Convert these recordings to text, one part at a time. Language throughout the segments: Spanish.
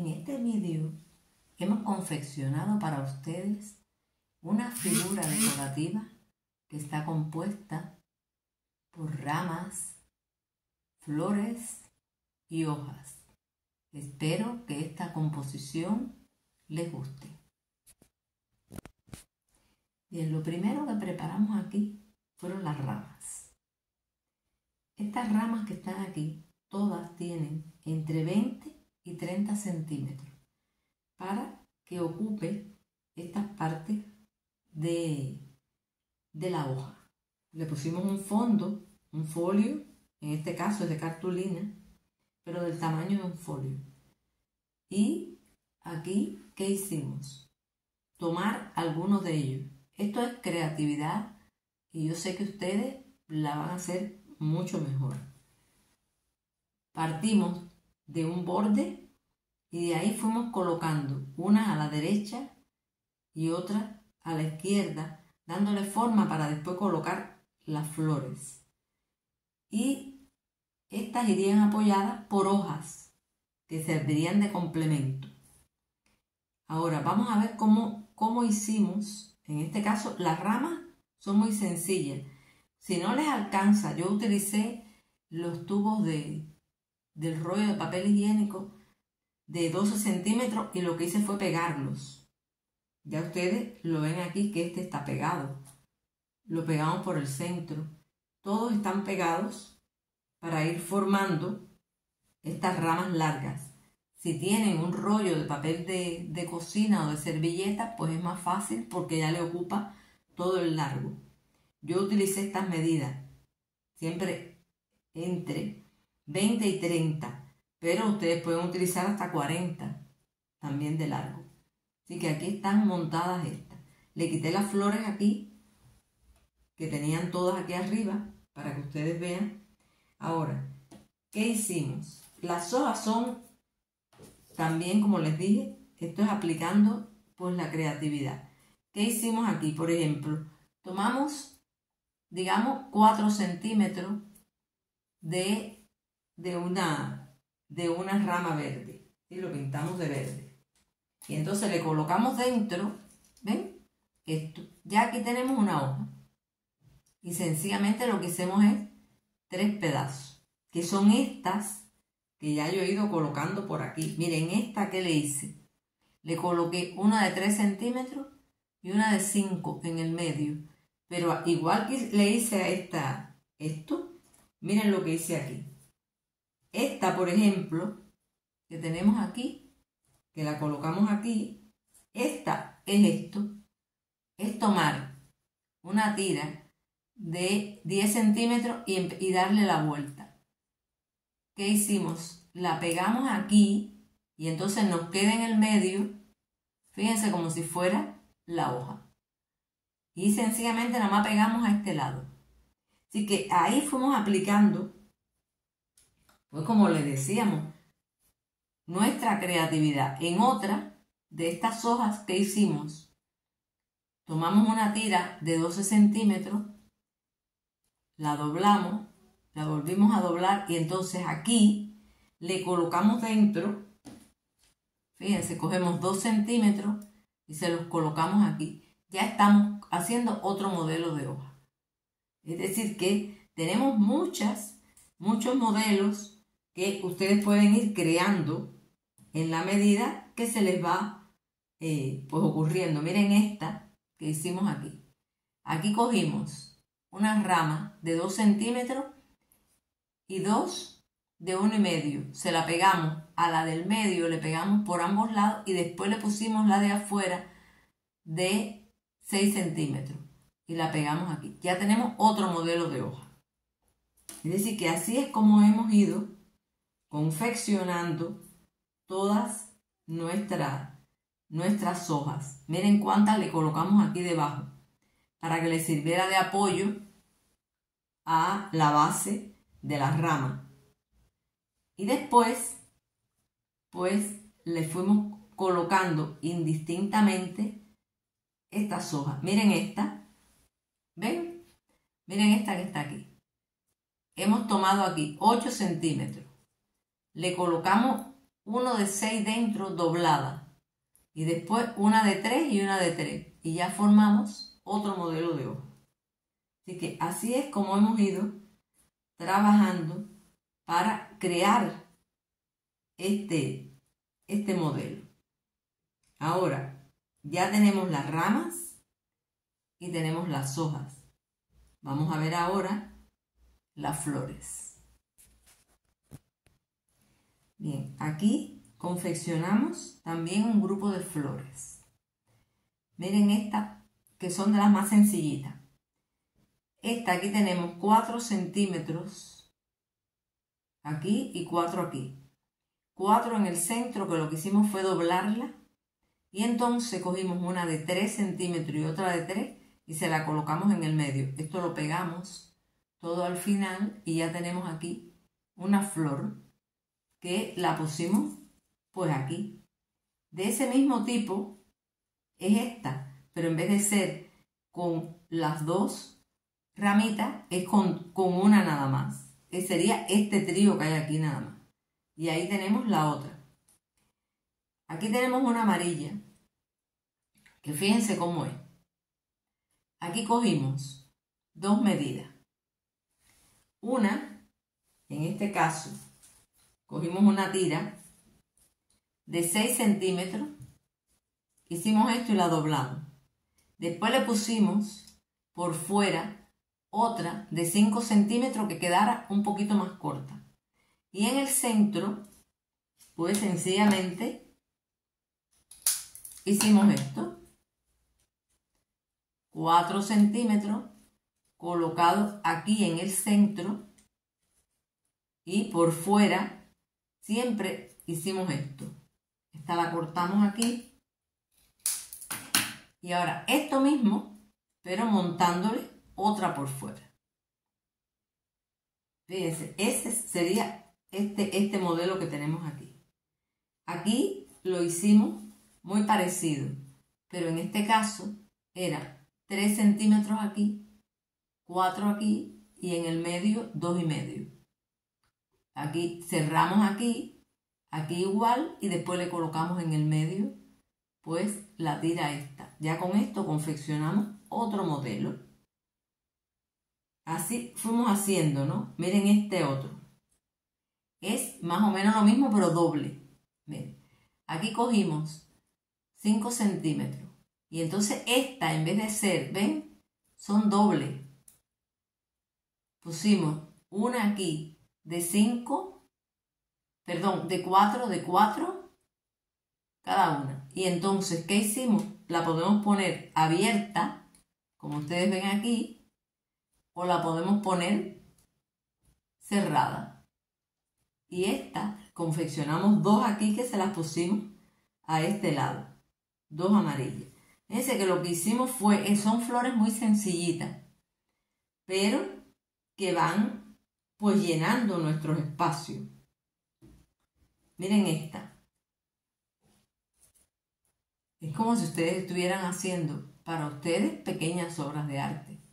En este vídeo hemos confeccionado para ustedes una figura decorativa que está compuesta por ramas, flores y hojas. Espero que esta composición les guste. Bien, lo primero que preparamos aquí fueron las ramas. Estas ramas que están aquí, todas tienen entre 20 y 30 centímetros para que ocupe estas partes de, de la hoja. Le pusimos un fondo, un folio, en este caso es de cartulina, pero del tamaño de un folio. Y aquí, ¿qué hicimos? Tomar algunos de ellos. Esto es creatividad y yo sé que ustedes la van a hacer mucho mejor. Partimos de un borde y de ahí fuimos colocando una a la derecha y otra a la izquierda, dándole forma para después colocar las flores. Y estas irían apoyadas por hojas que servirían de complemento. Ahora vamos a ver cómo, cómo hicimos, en este caso las ramas son muy sencillas. Si no les alcanza, yo utilicé los tubos de, del rollo de papel higiénico de 12 centímetros y lo que hice fue pegarlos. Ya ustedes lo ven aquí que este está pegado. Lo pegamos por el centro. Todos están pegados para ir formando estas ramas largas. Si tienen un rollo de papel de, de cocina o de servilleta, pues es más fácil porque ya le ocupa todo el largo. Yo utilicé estas medidas, siempre entre 20 y 30, pero ustedes pueden utilizar hasta 40 también de largo. Así que aquí están montadas estas. Le quité las flores aquí, que tenían todas aquí arriba, para que ustedes vean. Ahora, ¿qué hicimos? Las hojas son también, como les dije, esto es aplicando pues la creatividad. ¿Qué hicimos aquí? Por ejemplo, tomamos, digamos, 4 centímetros de, de, una, de una rama verde y lo pintamos de verde. Y entonces le colocamos dentro, ¿ven? Esto. Ya aquí tenemos una hoja. Y sencillamente lo que hacemos es tres pedazos, que son estas que ya yo he ido colocando por aquí. Miren, esta que le hice. Le coloqué una de 3 centímetros y una de 5 en el medio. Pero igual que le hice a esta esto, miren lo que hice aquí. Esta, por ejemplo, que tenemos aquí, que la colocamos aquí, esta es esto. Es tomar una tira de 10 centímetros y, darle la vuelta. ¿Qué hicimos? La pegamos aquí y entonces nos queda en el medio, fíjense como si fuera la hoja. Y sencillamente nada más pegamos a este lado. Así que ahí fuimos aplicando, pues como les decíamos, nuestra creatividad. En otra de estas hojas que hicimos, tomamos una tira de 12 centímetros, la doblamos, la volvimos a doblar y entonces aquí le colocamos dentro, fíjense, cogemos 2 centímetros y se los colocamos aquí. Ya estamos haciendo otro modelo de hoja. Es decir, que tenemos muchas, muchos modelos ustedes pueden ir creando en la medida que se les va eh, pues ocurriendo. Miren esta que hicimos aquí. Aquí cogimos una rama de 2 centímetros y dos de uno y medio. Se la pegamos a la del medio le pegamos por ambos lados y después le pusimos la de afuera de 6 centímetros y la pegamos aquí. Ya tenemos otro modelo de hoja. Es decir, que así es como hemos ido confeccionando todas nuestras, nuestras hojas. Miren cuántas le colocamos aquí debajo para que le sirviera de apoyo a la base de la rama. Y después pues le fuimos colocando indistintamente estas hojas. Miren esta. ¿Ven? Miren esta que está aquí. Hemos tomado aquí 8 centímetros. Le colocamos uno de 6 dentro doblada y después una de 3 y una de 3 y ya formamos otro modelo de hoja. Así que así es como hemos ido trabajando para crear este, este modelo. Ahora, ya tenemos las ramas y tenemos las hojas. Vamos a ver ahora las flores. Bien, aquí confeccionamos también un grupo de flores. Miren esta, que son de las más sencillitas. Esta aquí tenemos 4 centímetros aquí y 4 aquí. 4 en el centro que lo que hicimos fue doblarla y entonces cogimos una de 3 centímetros y otra de 3 y se la colocamos en el medio. Esto lo pegamos todo al final y ya tenemos aquí una flor que la pusimos pues aquí. De ese mismo tipo es esta, pero en vez de ser con las dos ramitas, es con, con una nada más. Que sería este trío que hay aquí nada más. Y ahí tenemos la otra. Aquí tenemos una amarilla, que fíjense cómo es. Aquí cogimos dos medidas. Una, en este caso, cogimos una tira de 6 centímetros, hicimos esto y la doblamos. Después le pusimos por fuera otra de 5 centímetros que quedara un poquito más corta. Y en el centro, pues sencillamente hicimos esto. 4 centímetros colocados aquí en el centro y por fuera siempre hicimos esto. Esta la cortamos aquí y ahora esto mismo pero montándole otra por fuera. Ese sería este, este modelo que tenemos aquí. Aquí lo hicimos muy parecido, pero en este caso era 3 centímetros aquí, 4 aquí y en el medio 2 y medio. Aquí cerramos aquí, aquí igual y después le colocamos en el medio pues la tira esta. Ya con esto confeccionamos otro modelo. Así fuimos haciendo, ¿no? Miren este otro. Es más o menos lo mismo pero doble. Miren, aquí cogimos 5 centímetros. Y entonces esta, en vez de ser, ¿ven? Son doble. Pusimos una aquí de 5, perdón, de 4, de 4 cada una. Y entonces, ¿qué hicimos? La podemos poner abierta, como ustedes ven aquí, o la podemos poner cerrada. Y esta, confeccionamos dos aquí que se las pusimos a este lado dos amarillas. Fíjense que lo que hicimos fue, eh, son flores muy sencillitas, pero que van pues llenando nuestros espacios. Miren esta. Es como si ustedes estuvieran haciendo para ustedes pequeñas obras de arte.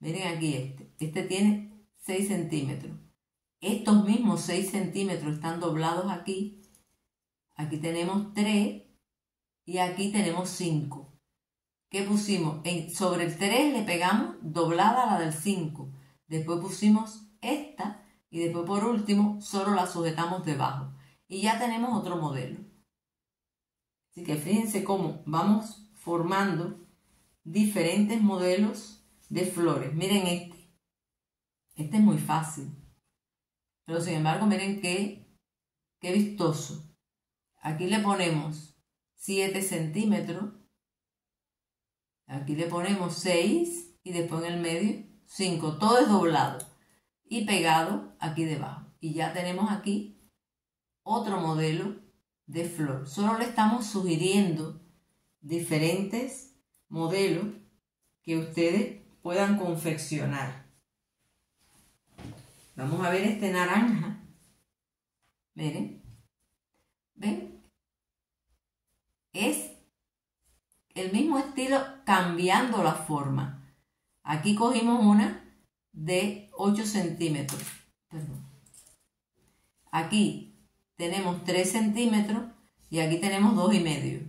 Miren aquí este. Este tiene 6 centímetros. Estos mismos 6 centímetros están doblados aquí. Aquí tenemos 3 y aquí tenemos 5. ¿Qué pusimos? sobre el 3 le pegamos doblada la del 5. Después pusimos esta y después por último solo la sujetamos debajo. Y ya tenemos otro modelo. Así que fíjense cómo vamos formando diferentes modelos de flores. Miren este. Este es muy fácil. Pero sin embargo, miren qué, qué vistoso. Aquí le ponemos 7 centímetros. Aquí le ponemos 6 y después en el medio 5. Todo es doblado y pegado aquí debajo. Y ya tenemos aquí otro modelo de flor. Solo le estamos sugiriendo diferentes modelos que ustedes puedan confeccionar. Vamos a ver este naranja. Miren. ¿Ven? es el mismo estilo cambiando la forma. Aquí cogimos una de 8 centímetros. Aquí tenemos 3 centímetros y aquí tenemos dos y medio.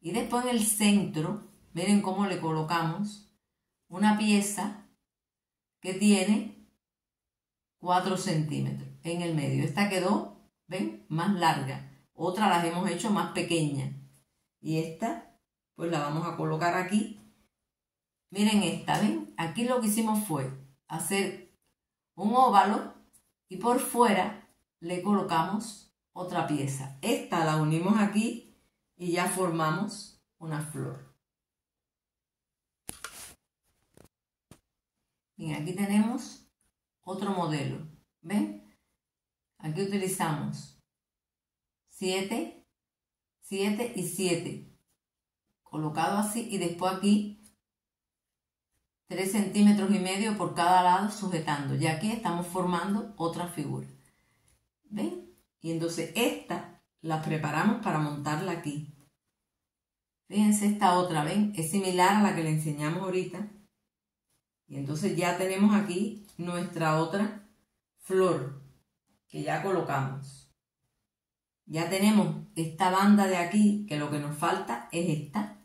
Y después en el centro, miren cómo le colocamos una pieza que tiene 4 centímetros en el medio. Esta quedó, ¿ven? Más larga. Otra las hemos hecho más pequeña. Y esta, pues la vamos a colocar aquí. Miren esta, ¿ven? Aquí lo que hicimos fue hacer un óvalo y por fuera le colocamos otra pieza. Esta la unimos aquí y ya formamos una flor. Y aquí tenemos otro modelo. ¿Ven? Aquí utilizamos 7, 7 y 7. Colocado así y después aquí 3 centímetros y medio por cada lado sujetando. Y aquí estamos formando otra figura. ¿Ven? Y entonces esta la preparamos para montarla aquí. Fíjense esta otra, ¿ven? Es similar a la que le enseñamos ahorita. Y entonces ya tenemos aquí nuestra otra flor que ya colocamos. Ya tenemos esta banda de aquí, que lo que nos falta es esta,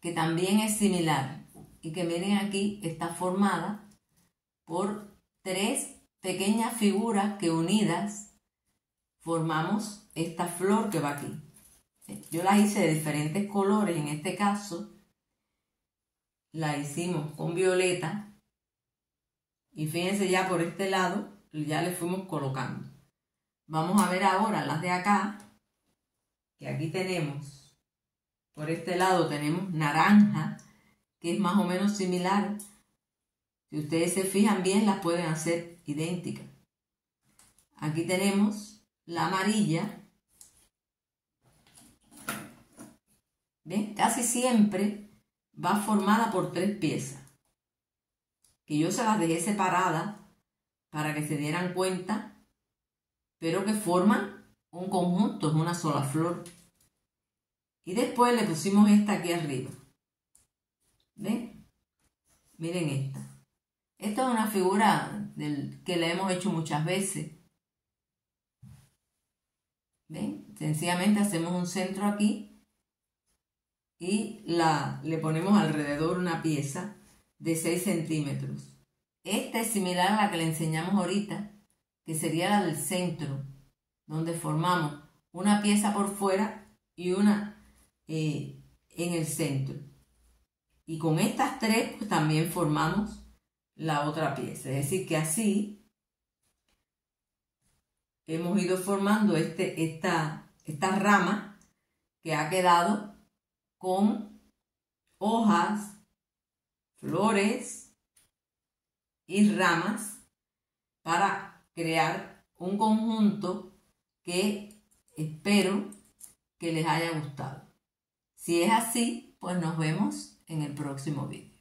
que también es similar y que miren aquí está formada por tres pequeñas figuras que unidas formamos esta flor que va aquí. Yo la hice de diferentes colores, en este caso la hicimos con violeta y fíjense ya por este lado ya le fuimos colocando. Vamos a ver ahora las de acá, que aquí tenemos, por este lado tenemos naranja, que es más o menos similar. Si ustedes se fijan bien, las pueden hacer idénticas. Aquí tenemos la amarilla. ¿Ven? Casi siempre va formada por tres piezas. Que yo se las dejé separadas para que se dieran cuenta, pero que forman un conjunto, es una sola flor. Y después le pusimos esta aquí arriba. ¿Ven? Miren esta. Esta es una figura que la hemos hecho muchas veces. ¿Ven? Sencillamente hacemos un centro aquí y la, le ponemos alrededor una pieza de 6 centímetros. Esta es similar a la que le enseñamos ahorita, que sería la del centro, donde formamos una pieza por fuera y una eh, en el centro. Y con estas tres pues, también formamos la otra pieza. Es decir, que así hemos ido formando este, esta, esta rama que ha quedado con hojas, flores, y ramas para crear un conjunto que espero que les haya gustado. Si es así, pues nos vemos en el próximo vídeo.